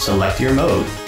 Select your mode.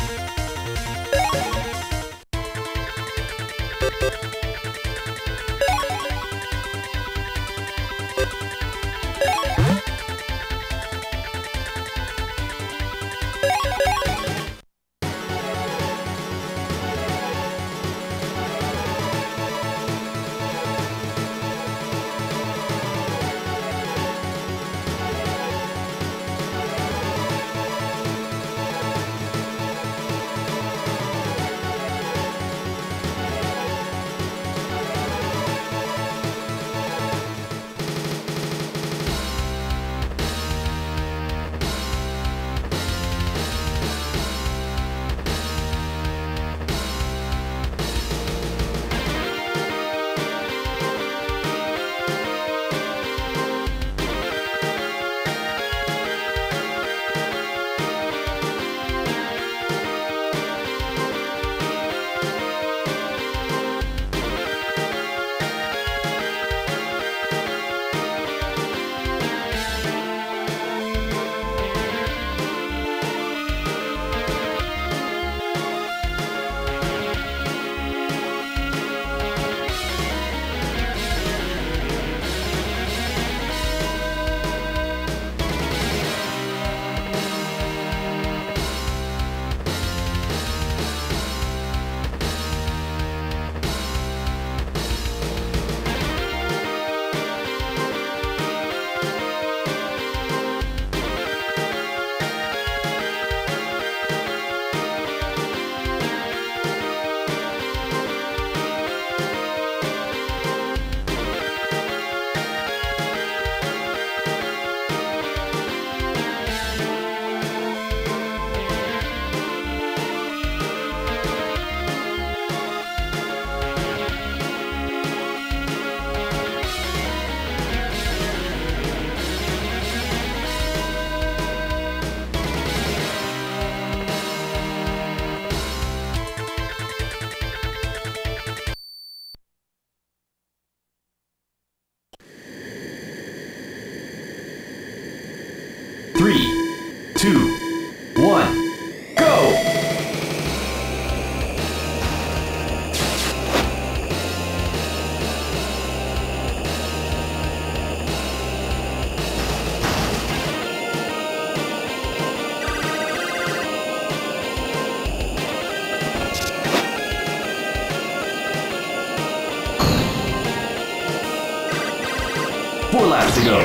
Four laps to go.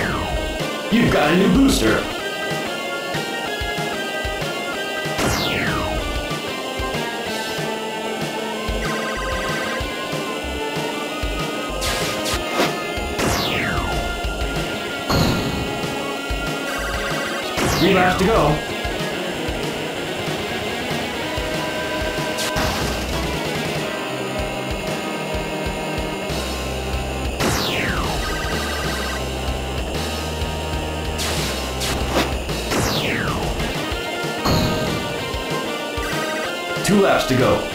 You've got a new booster. Three laps to go. To go.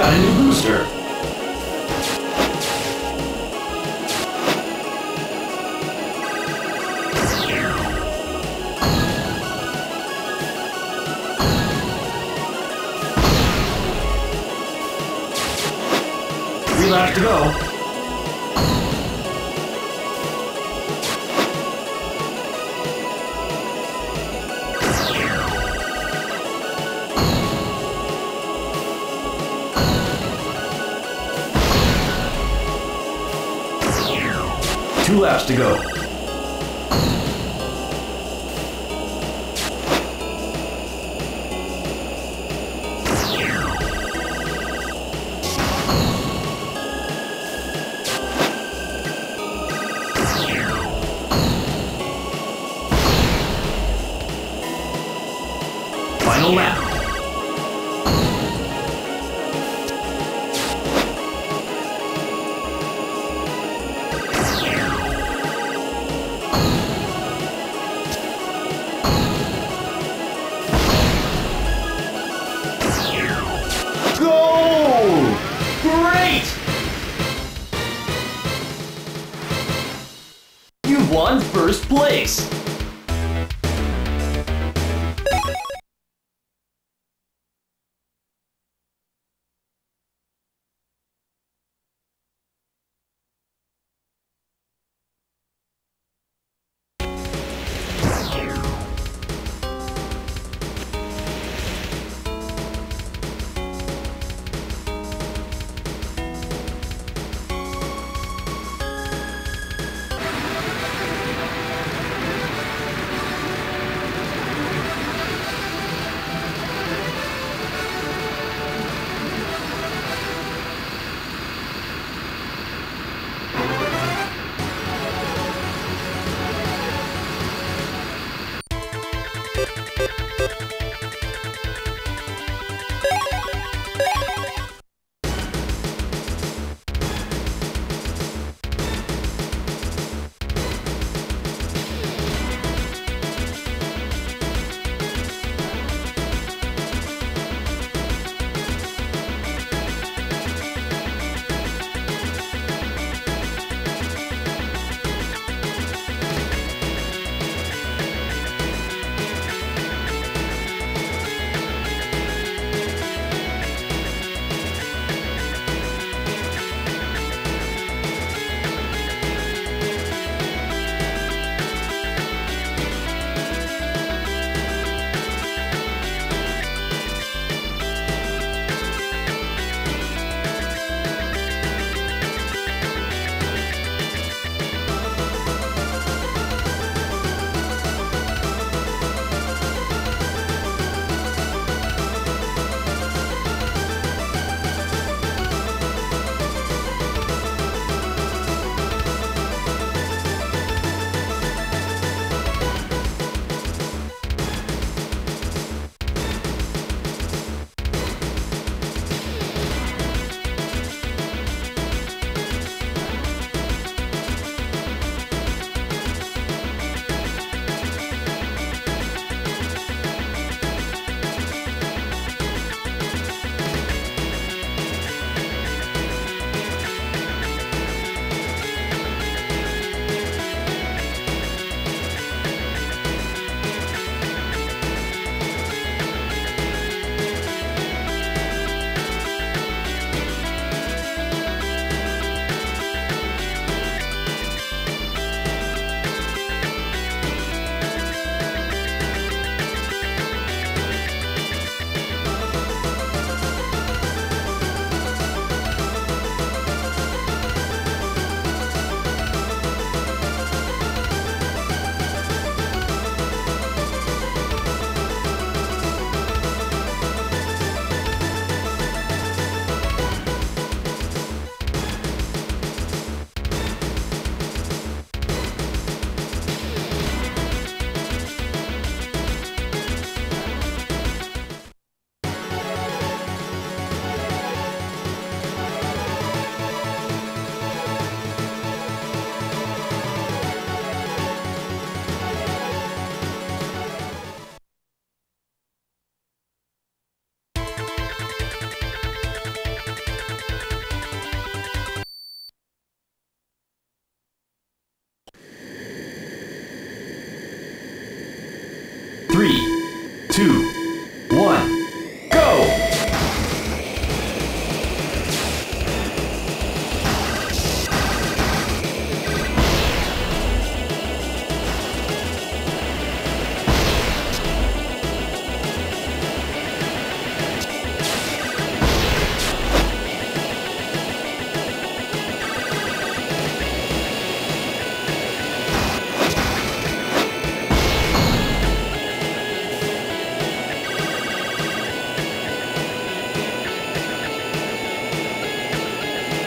Got a new booster. Three laps to go. To go.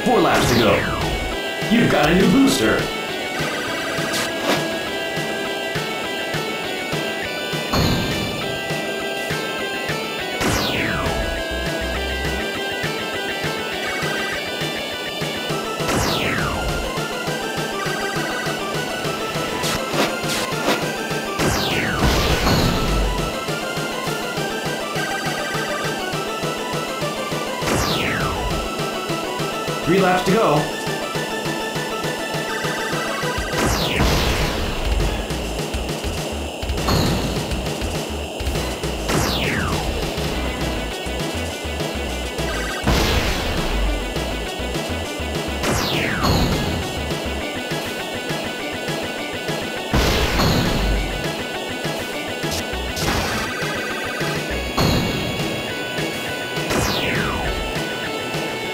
Four laps to go. You've got a new booster. Laps to go.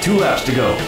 Two laps to go.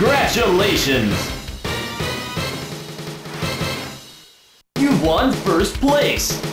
Congratulations! You've won first place!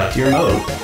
Select your mode.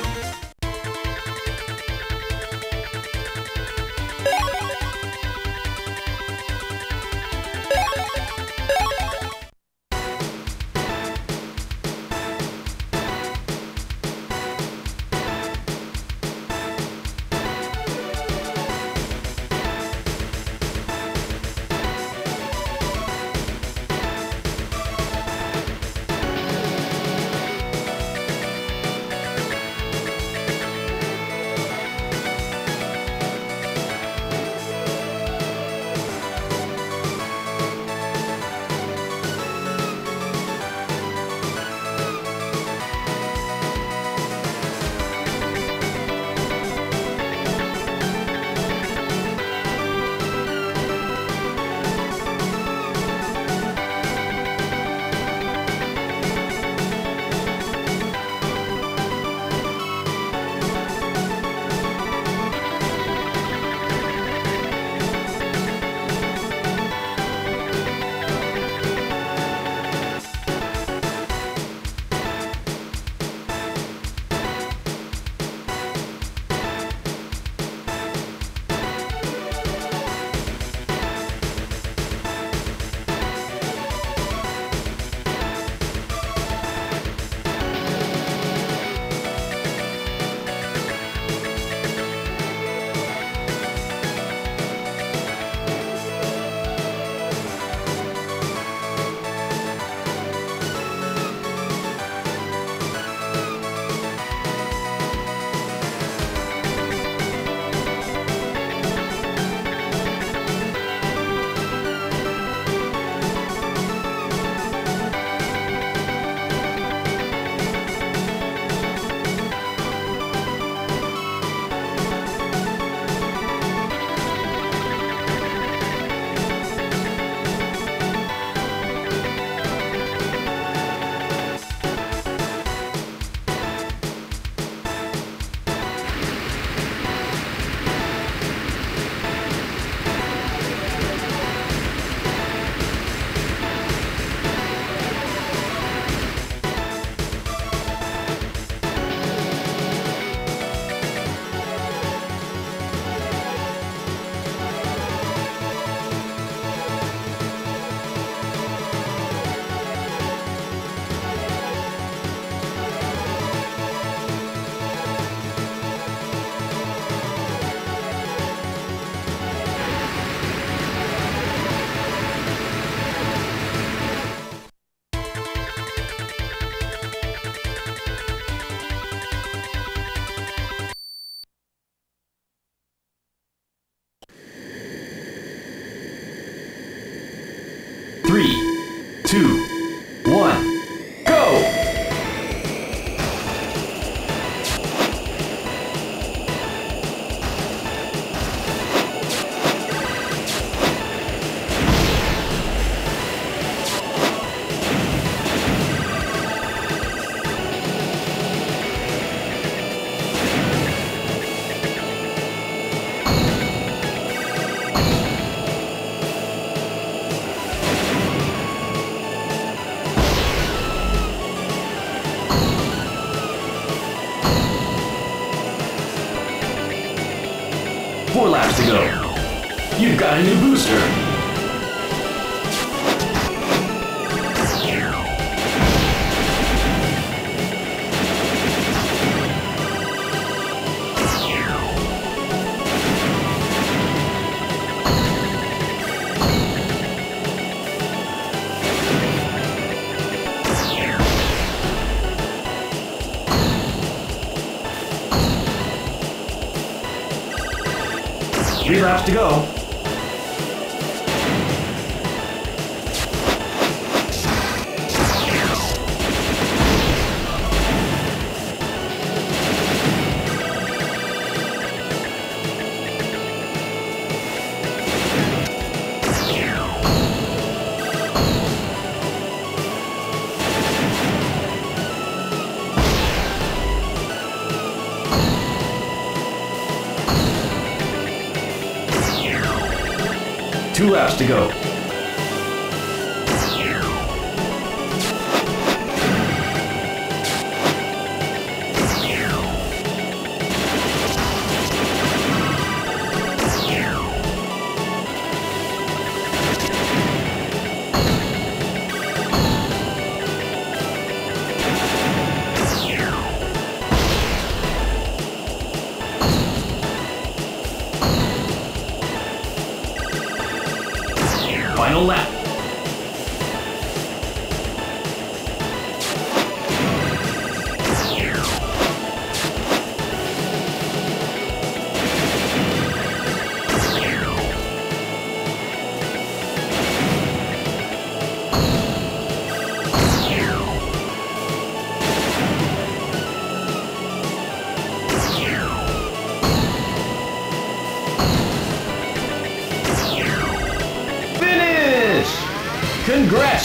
Three laps to go.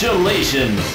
Congratulations!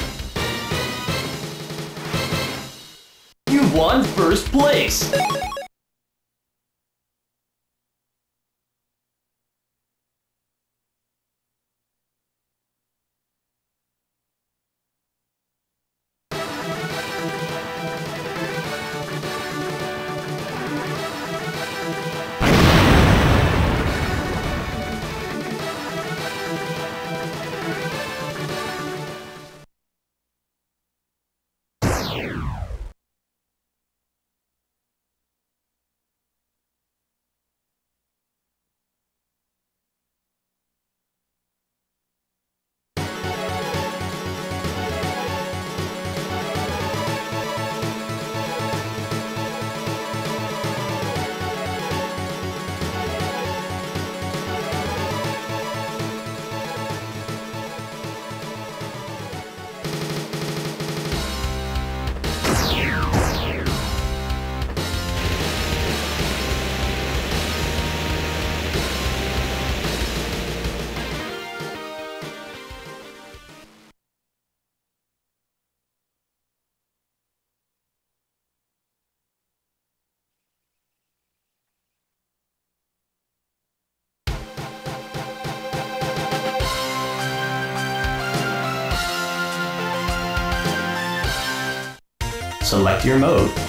Select your mode.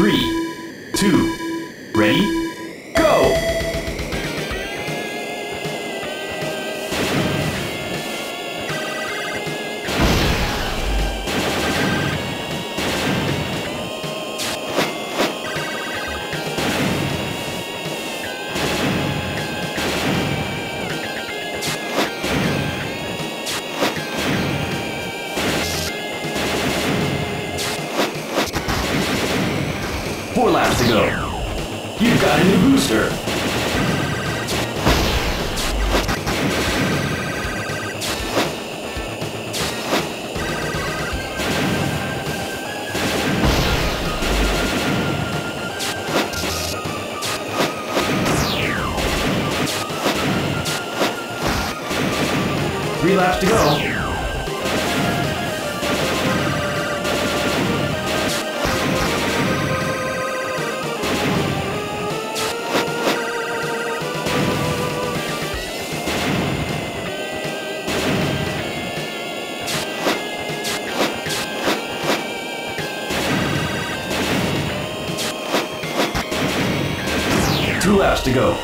Three, to go.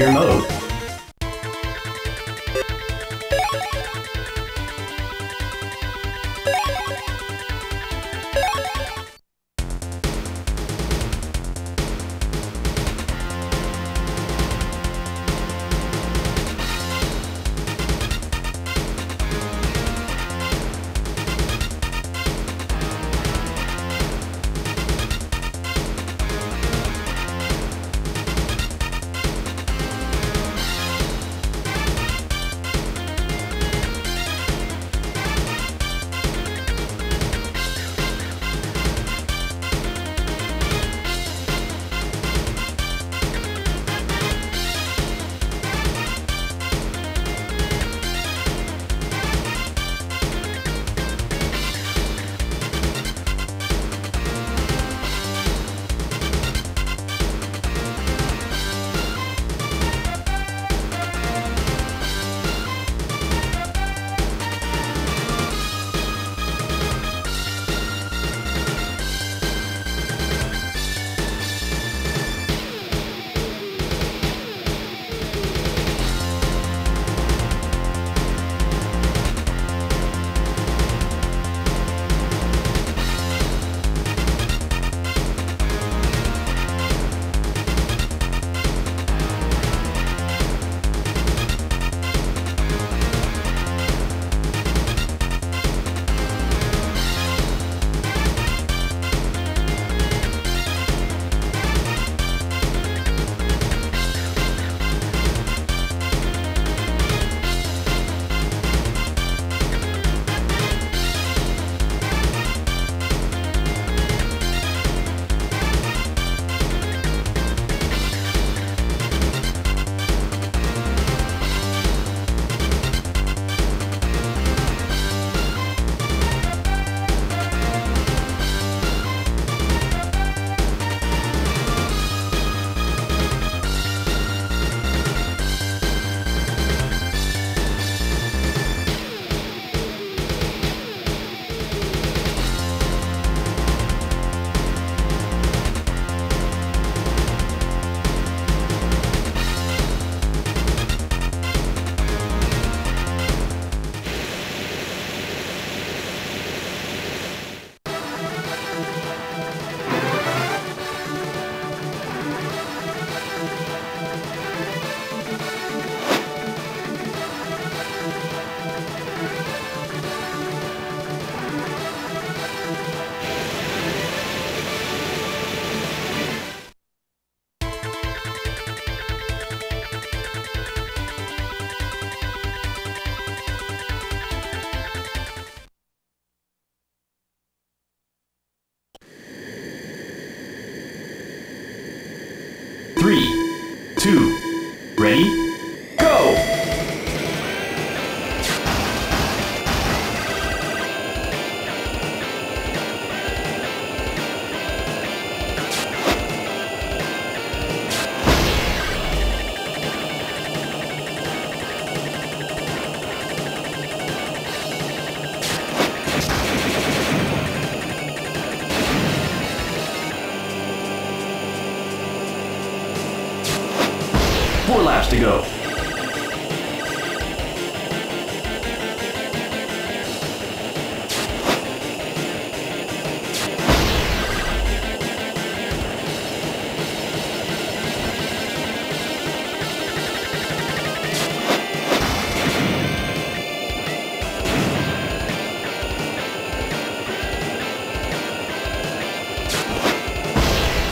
Select your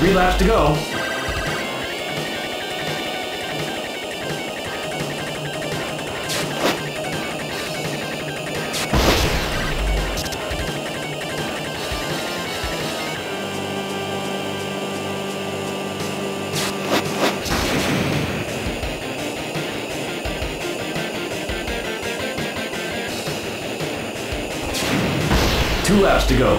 Three laps to go. Two laps to go.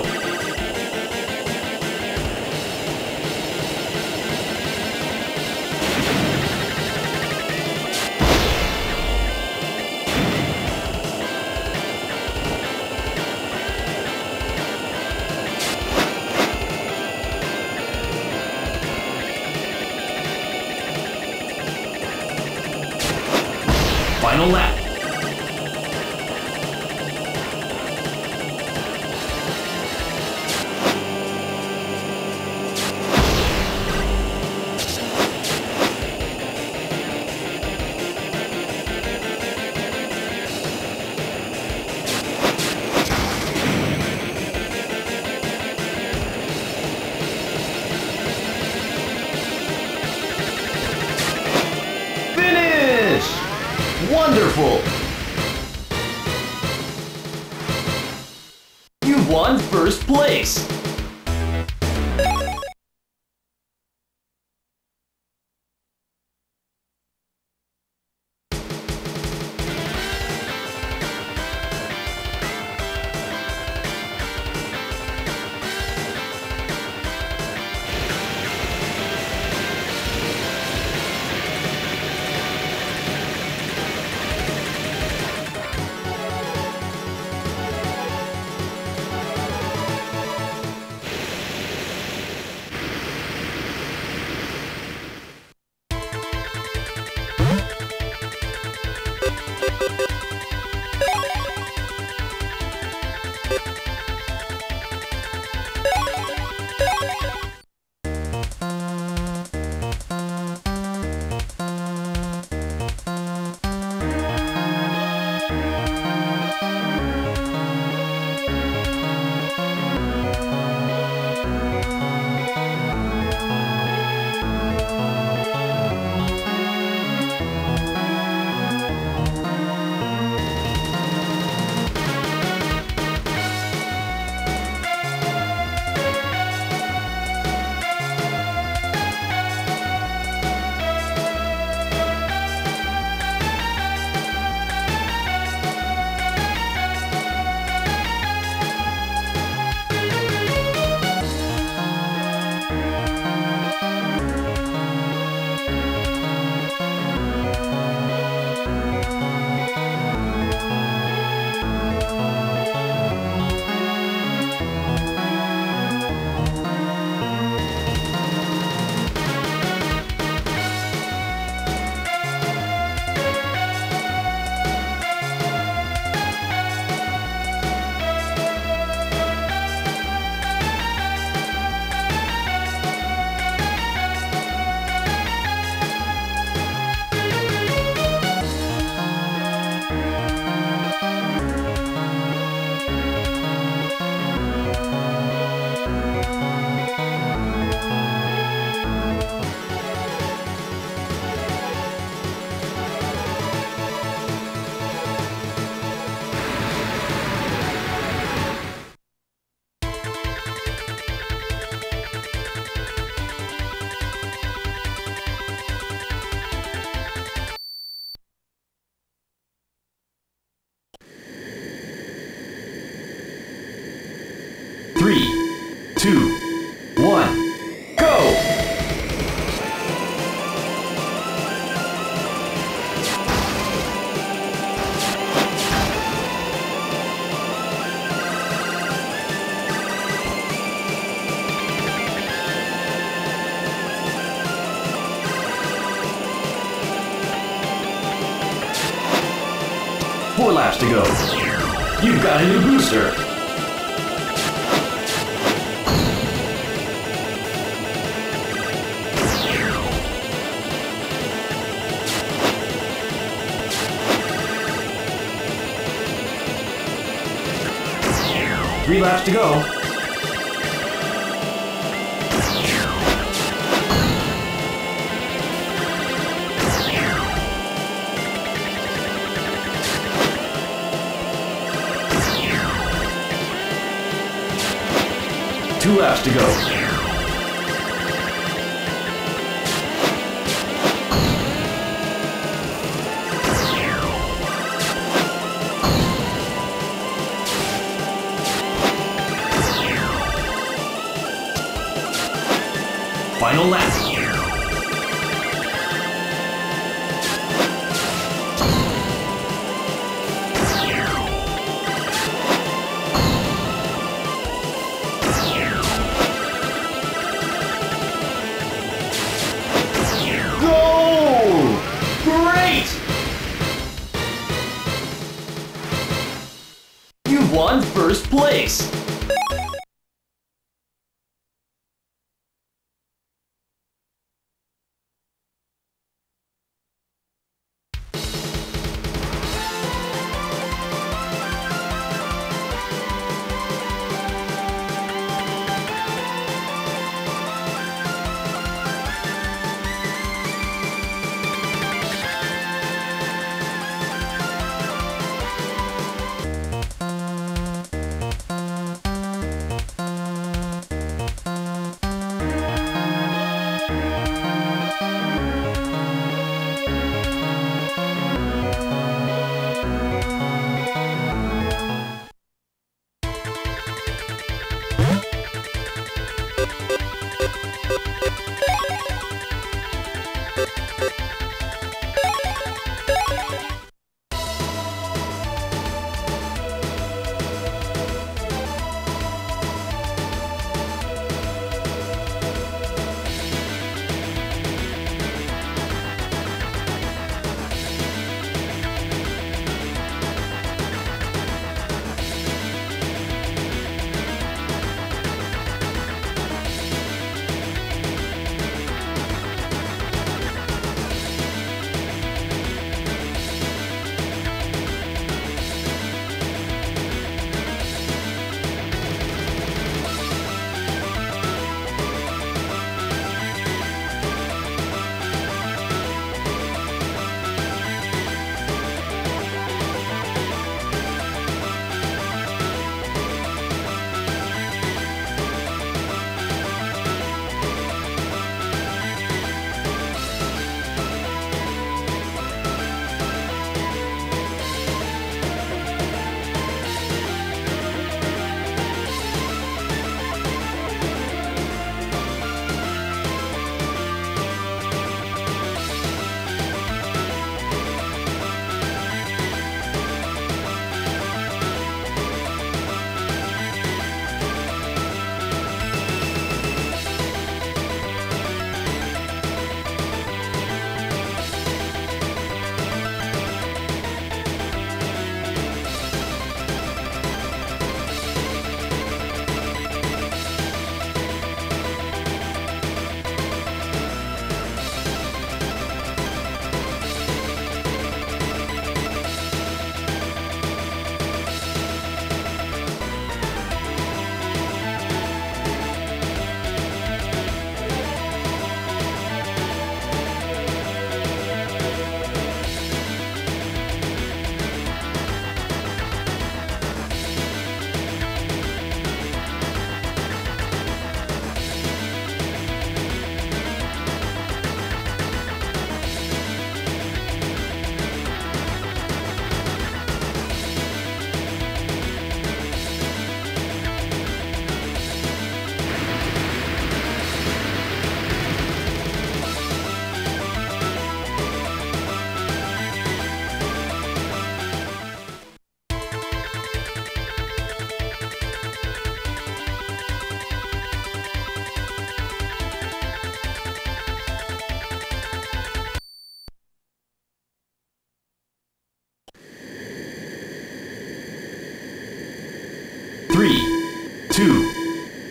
Laps to go.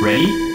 Ready,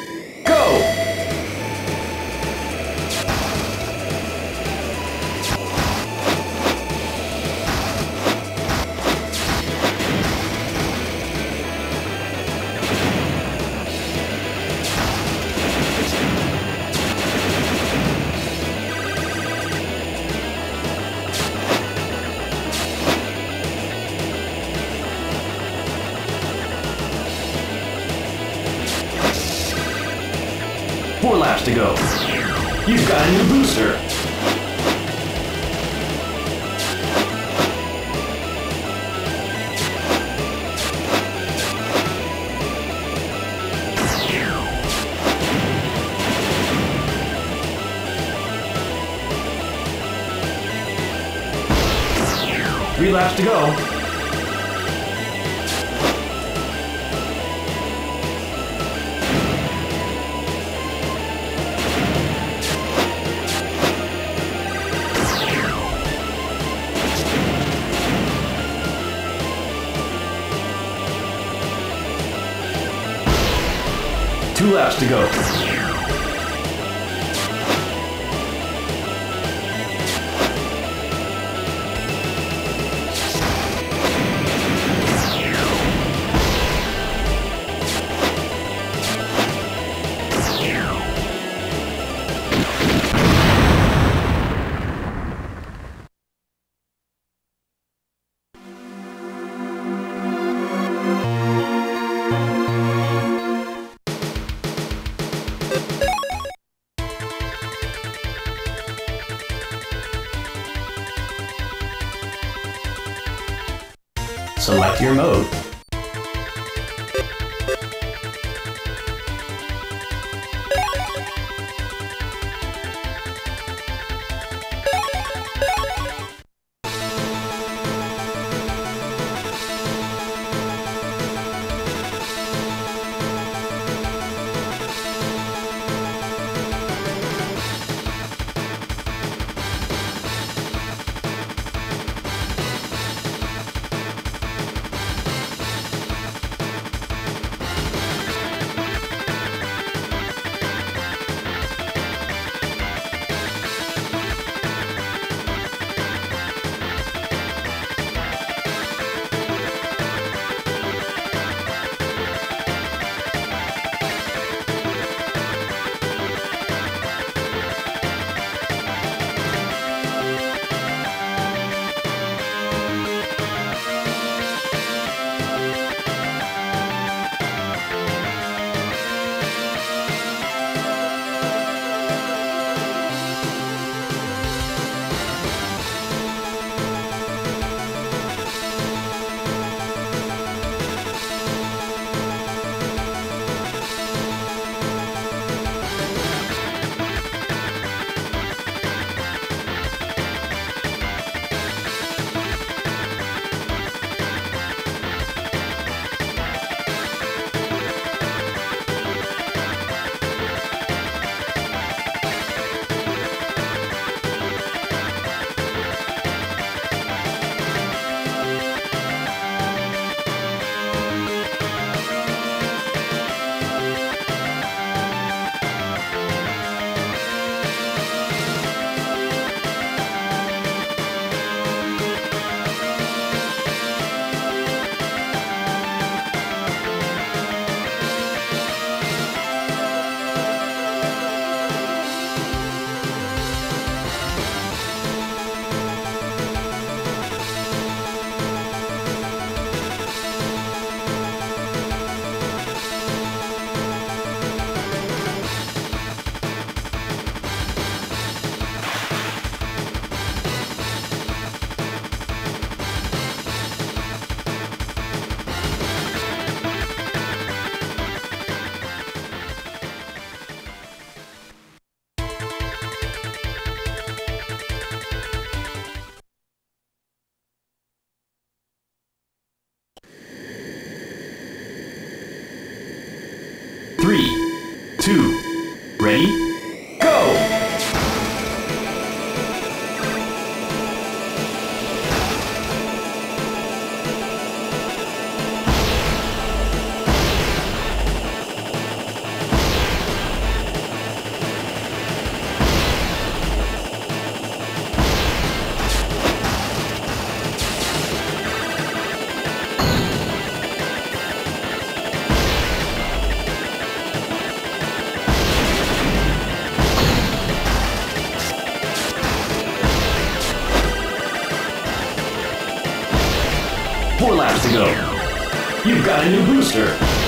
laps to go. You've got a new booster.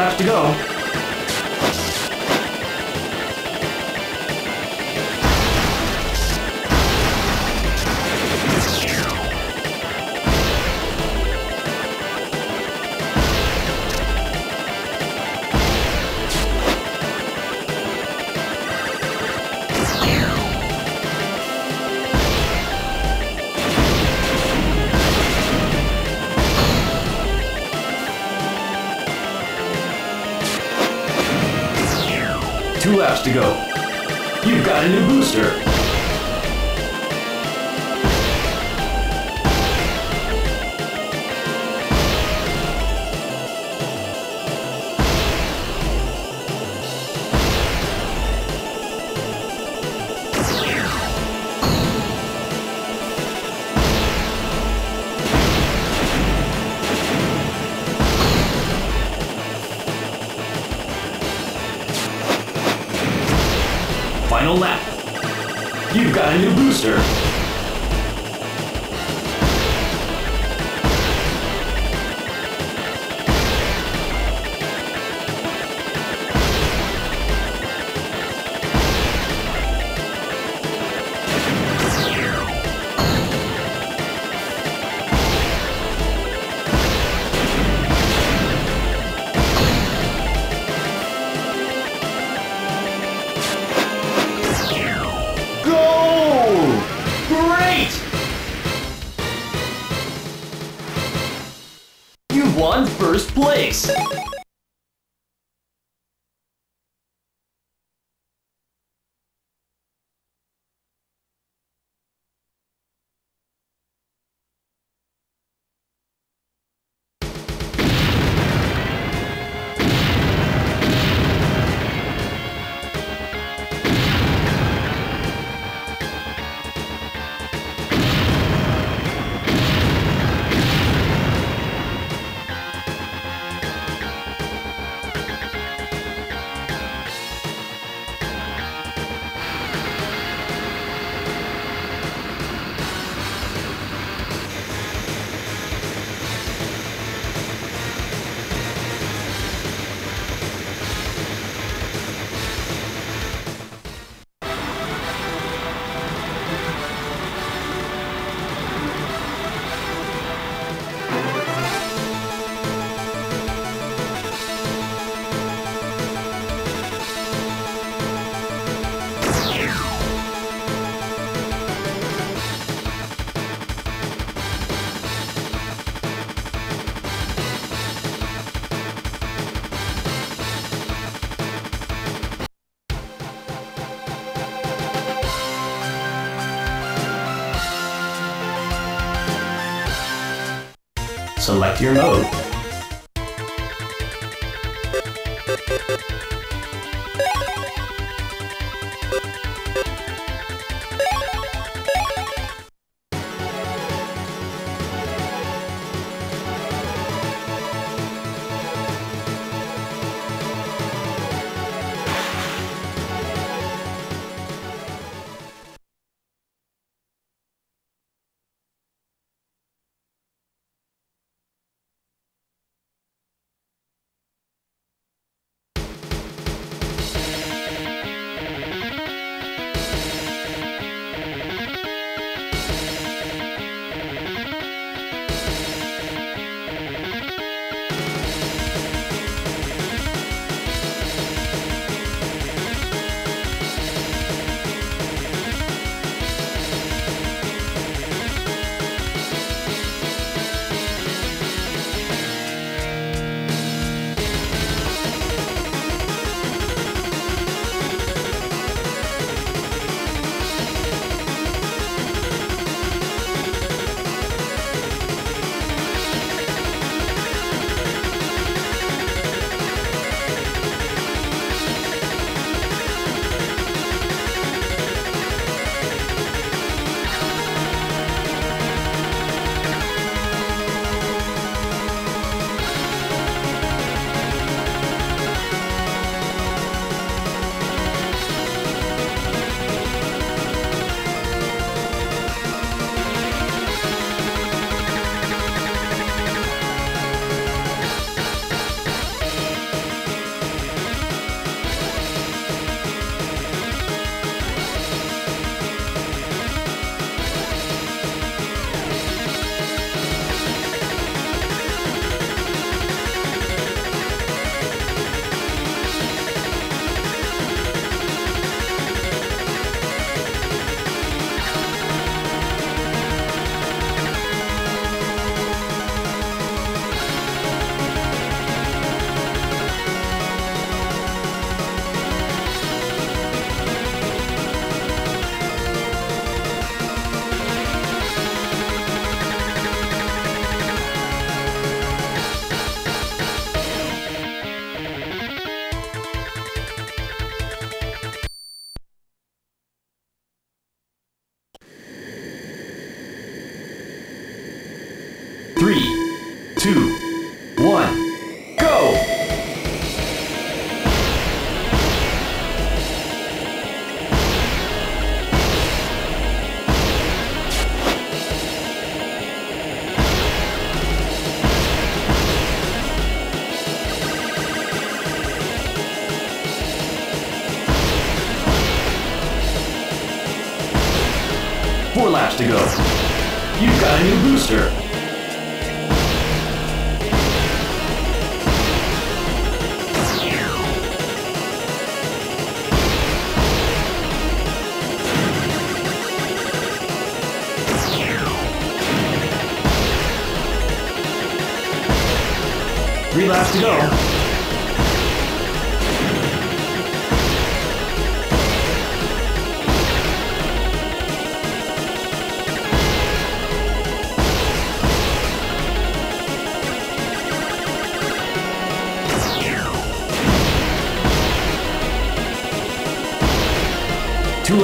Laps to go. Got Select your mode.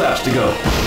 Laps to go.